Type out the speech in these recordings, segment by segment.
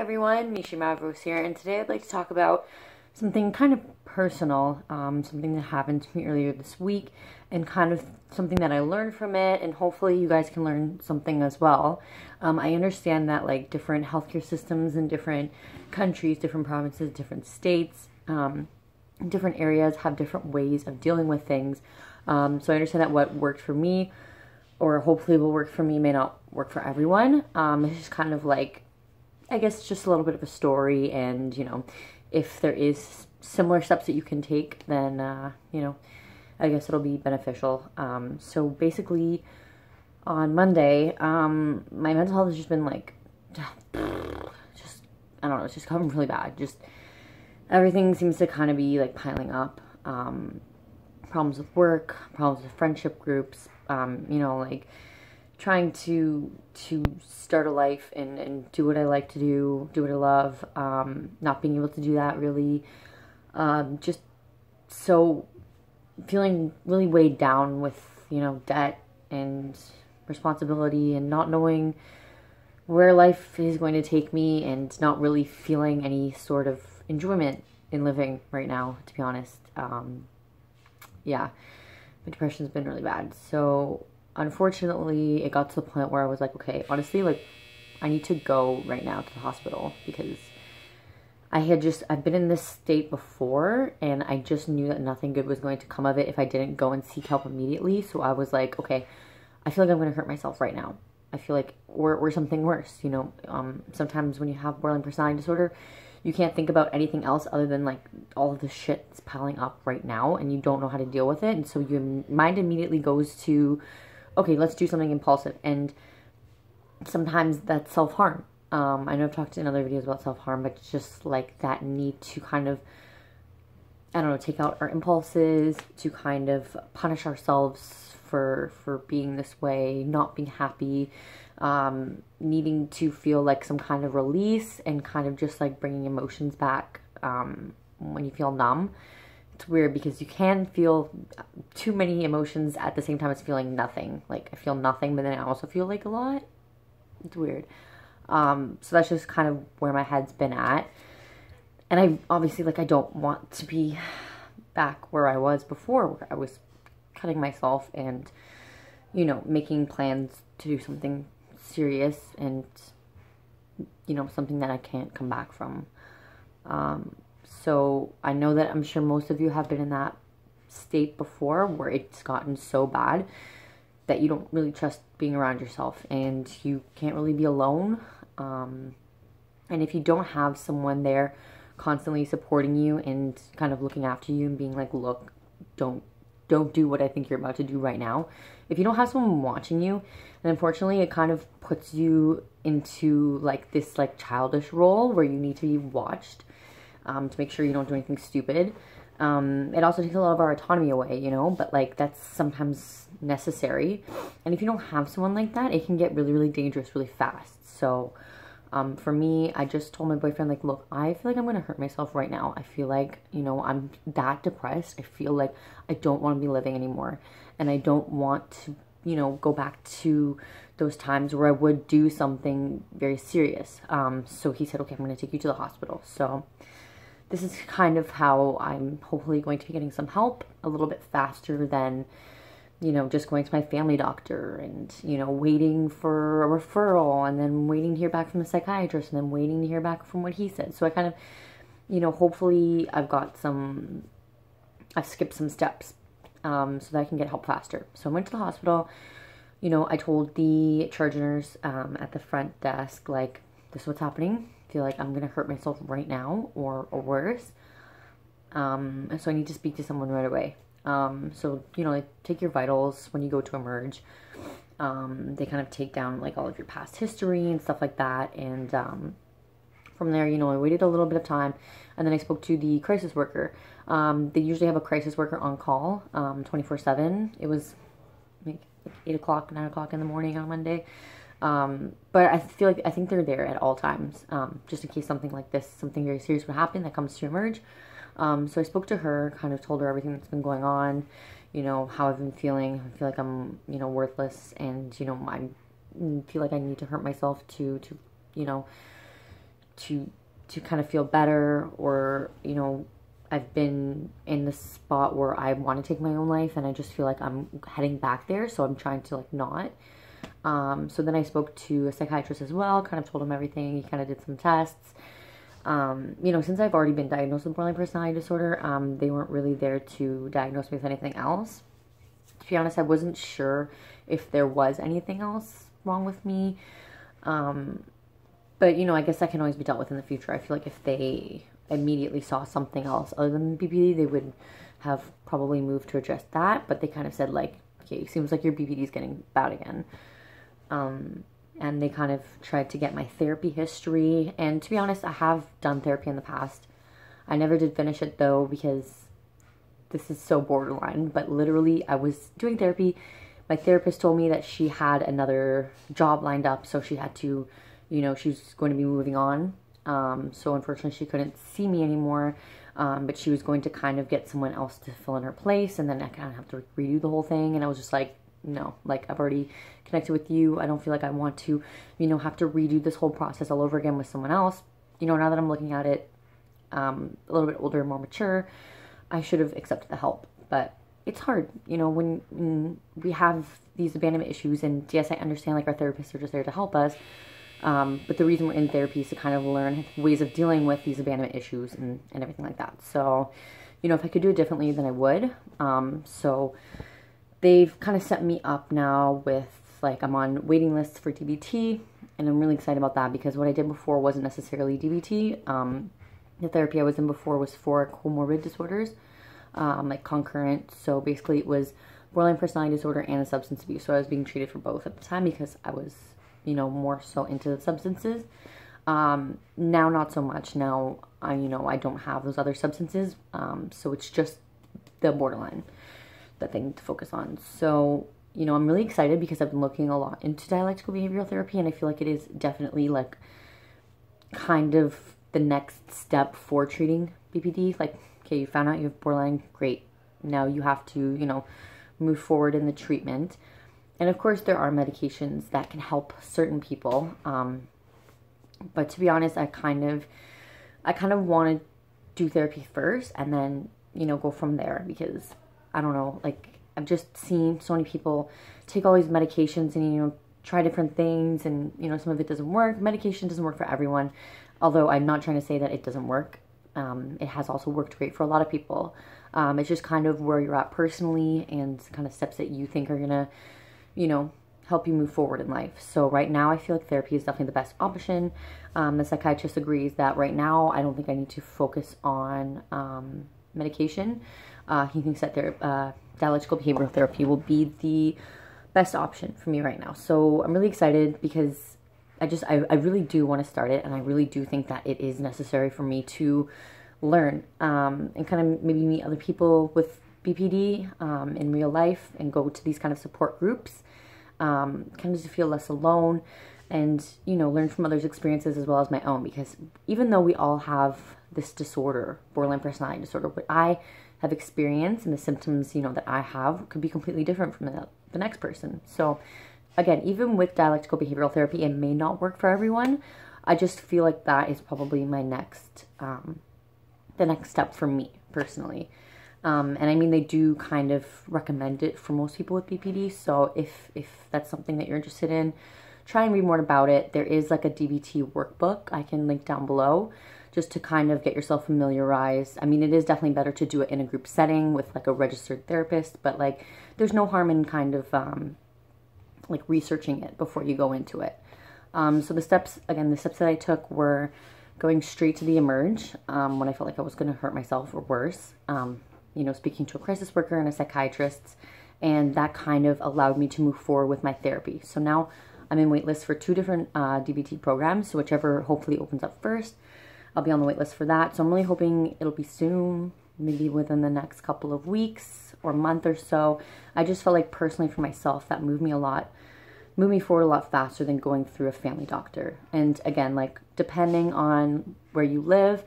everyone, Michi Mavros here, and today I'd like to talk about something kind of personal, um, something that happened to me earlier this week, and kind of something that I learned from it, and hopefully you guys can learn something as well. Um, I understand that like different healthcare systems in different countries, different provinces, different states, um, different areas have different ways of dealing with things. Um, so I understand that what worked for me, or hopefully will work for me, may not work for everyone. Um, it's just kind of like I guess just a little bit of a story and, you know, if there is similar steps that you can take, then, uh, you know, I guess it'll be beneficial. Um, so basically, on Monday, um, my mental health has just been like, just, I don't know, it's just coming really bad. Just everything seems to kind of be like piling up. Um, problems with work, problems with friendship groups, um, you know, like, trying to to start a life and, and do what I like to do, do what I love, um, not being able to do that really, um, just so feeling really weighed down with, you know, debt and responsibility and not knowing where life is going to take me and not really feeling any sort of enjoyment in living right now, to be honest. Um, yeah, my depression's been really bad. So unfortunately, it got to the point where I was like, okay, honestly, like, I need to go right now to the hospital because I had just, I've been in this state before and I just knew that nothing good was going to come of it if I didn't go and seek help immediately. So I was like, okay, I feel like I'm going to hurt myself right now. I feel like, or, or something worse, you know, um, sometimes when you have borderline personality disorder, you can't think about anything else other than like all of the shit that's piling up right now and you don't know how to deal with it. And so your mind immediately goes to, okay, let's do something impulsive. And sometimes that's self harm. Um, I know I've talked in other videos about self harm, but just like that need to kind of, I don't know, take out our impulses, to kind of punish ourselves for for being this way, not being happy, um, needing to feel like some kind of release, and kind of just like bringing emotions back um, when you feel numb it's weird because you can feel too many emotions at the same time as feeling nothing. Like I feel nothing, but then I also feel like a lot. It's weird. Um, so that's just kind of where my head's been at. And I obviously like I don't want to be back where I was before, where I was cutting myself and you know making plans to do something serious and you know something that I can't come back from. Um, so I know that I'm sure most of you have been in that state before where it's gotten so bad that you don't really trust being around yourself and you can't really be alone. Um, and if you don't have someone there constantly supporting you and kind of looking after you and being like, look, don't don't do what I think you're about to do right now. If you don't have someone watching you, then unfortunately it kind of puts you into like this like childish role where you need to be watched um, to make sure you don't do anything stupid. Um, it also takes a lot of our autonomy away, you know, but like that's sometimes necessary. And if you don't have someone like that, it can get really, really dangerous really fast. So, um, for me, I just told my boyfriend, like, look, I feel like I'm gonna hurt myself right now. I feel like, you know, I'm that depressed. I feel like I don't wanna be living anymore. And I don't want to, you know, go back to those times where I would do something very serious. Um, so he said, okay, I'm gonna take you to the hospital. So, this is kind of how I'm hopefully going to be getting some help a little bit faster than, you know, just going to my family doctor and, you know, waiting for a referral and then waiting to hear back from the psychiatrist and then waiting to hear back from what he said. So I kind of, you know, hopefully I've got some, I've skipped some steps um, so that I can get help faster. So I went to the hospital. You know, I told the charge nurse um, at the front desk, like, this is what's happening feel like I'm gonna hurt myself right now or, or worse. Um, so I need to speak to someone right away. Um, so, you know, like take your vitals when you go to emerge. Um, they kind of take down like all of your past history and stuff like that. And um, from there, you know, I waited a little bit of time and then I spoke to the crisis worker. Um, they usually have a crisis worker on call um, 24 7. It was like 8 o'clock, 9 o'clock in the morning on Monday. Um, but I feel like I think they're there at all times, um, just in case something like this, something very serious would happen that comes to emerge. Um, so I spoke to her, kind of told her everything that's been going on, you know, how I've been feeling. I feel like I'm, you know, worthless, and you know, I feel like I need to hurt myself to, to, you know, to to kind of feel better or you know I've been in the spot where I want to take my own life and I just feel like I'm heading back there so I'm trying to like not um, so then I spoke to a psychiatrist as well kind of told him everything he kind of did some tests um, you know since I've already been diagnosed with borderline personality disorder um, they weren't really there to diagnose me with anything else to be honest I wasn't sure if there was anything else wrong with me um, but you know, I guess that can always be dealt with in the future. I feel like if they immediately saw something else other than BPD, they would have probably moved to address that. But they kind of said like, okay, seems like your BPD is getting bad again. Um, and they kind of tried to get my therapy history. And to be honest, I have done therapy in the past. I never did finish it though because this is so borderline. But literally, I was doing therapy. My therapist told me that she had another job lined up, so she had to you know, she's going to be moving on. Um, so unfortunately, she couldn't see me anymore. Um, but she was going to kind of get someone else to fill in her place, and then I kind of have to redo the whole thing. And I was just like, no, like I've already connected with you. I don't feel like I want to, you know, have to redo this whole process all over again with someone else. You know, now that I'm looking at it um, a little bit older, more mature, I should have accepted the help. But it's hard, you know, when, when we have these abandonment issues, and yes, I understand like our therapists are just there to help us um, but the reason we're in therapy is to kind of learn ways of dealing with these abandonment issues and, and everything like that. So, you know, if I could do it differently, then I would. Um, so they've kind of set me up now with like I'm on waiting lists for DBT, and I'm really excited about that because what I did before wasn't necessarily DBT. Um, the therapy I was in before was for comorbid disorders, um, like concurrent. So basically, it was borderline personality disorder and a substance abuse. So I was being treated for both at the time because I was you know, more so into the substances. Um, now, not so much. Now, I, you know, I don't have those other substances. Um, so it's just the borderline that thing to focus on. So, you know, I'm really excited because I've been looking a lot into dialectical behavioral therapy and I feel like it is definitely like kind of the next step for treating BPD. Like, okay, you found out you have borderline, great. Now you have to, you know, move forward in the treatment. And of course, there are medications that can help certain people. Um, but to be honest, I kind of, I kind of want to do therapy first and then, you know, go from there because I don't know, like I've just seen so many people take all these medications and, you know, try different things and, you know, some of it doesn't work. Medication doesn't work for everyone. Although I'm not trying to say that it doesn't work. Um, it has also worked great for a lot of people. Um, it's just kind of where you're at personally and kind of steps that you think are going to you know, help you move forward in life. So right now, I feel like therapy is definitely the best option. Um, the psychiatrist agrees that right now, I don't think I need to focus on um, medication. Uh, he thinks that their uh, dialectical behavioral therapy will be the best option for me right now. So I'm really excited because I just, I, I really do want to start it, and I really do think that it is necessary for me to learn um, and kind of maybe meet other people with BPD um, in real life and go to these kind of support groups, um, kind of to feel less alone and, you know, learn from others' experiences as well as my own. Because even though we all have this disorder, borderline personality disorder, what I have experienced and the symptoms, you know, that I have could be completely different from the, the next person. So, again, even with dialectical behavioral therapy, it may not work for everyone. I just feel like that is probably my next, um, the next step for me personally. Um, and I mean, they do kind of recommend it for most people with BPD. So if, if that's something that you're interested in, try and read more about it. There is like a DBT workbook I can link down below just to kind of get yourself familiarized. I mean, it is definitely better to do it in a group setting with like a registered therapist, but like there's no harm in kind of um, like researching it before you go into it. Um, so the steps, again, the steps that I took were going straight to the emerge um, when I felt like I was going to hurt myself or worse. Um, you know, speaking to a crisis worker and a psychiatrist, and that kind of allowed me to move forward with my therapy. So now I'm in waitlist for two different uh, DBT programs, so whichever hopefully opens up first, I'll be on the waitlist for that. So I'm really hoping it'll be soon, maybe within the next couple of weeks or month or so. I just felt like personally for myself that moved me a lot, moved me forward a lot faster than going through a family doctor. And again, like depending on where you live,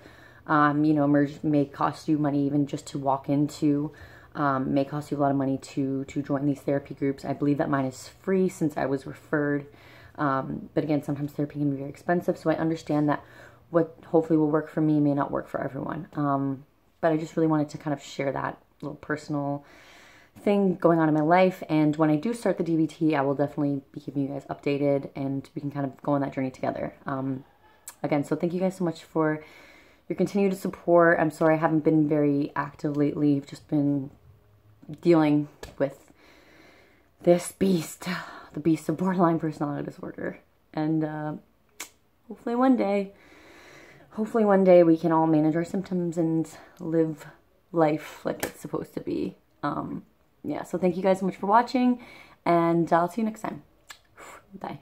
um, you know, Emerge may cost you money even just to walk into. Um, may cost you a lot of money to to join these therapy groups. I believe that mine is free since I was referred. Um, but again, sometimes therapy can be very expensive. So I understand that what hopefully will work for me may not work for everyone. Um, but I just really wanted to kind of share that little personal thing going on in my life. And when I do start the DBT, I will definitely be keeping you guys updated and we can kind of go on that journey together. Um, again, so thank you guys so much for your continued support. I'm sorry I haven't been very active lately. I've just been dealing with this beast, the beast of borderline personality disorder. And uh, hopefully one day, hopefully one day we can all manage our symptoms and live life like it's supposed to be. Um, yeah, so thank you guys so much for watching, and I'll see you next time. Bye.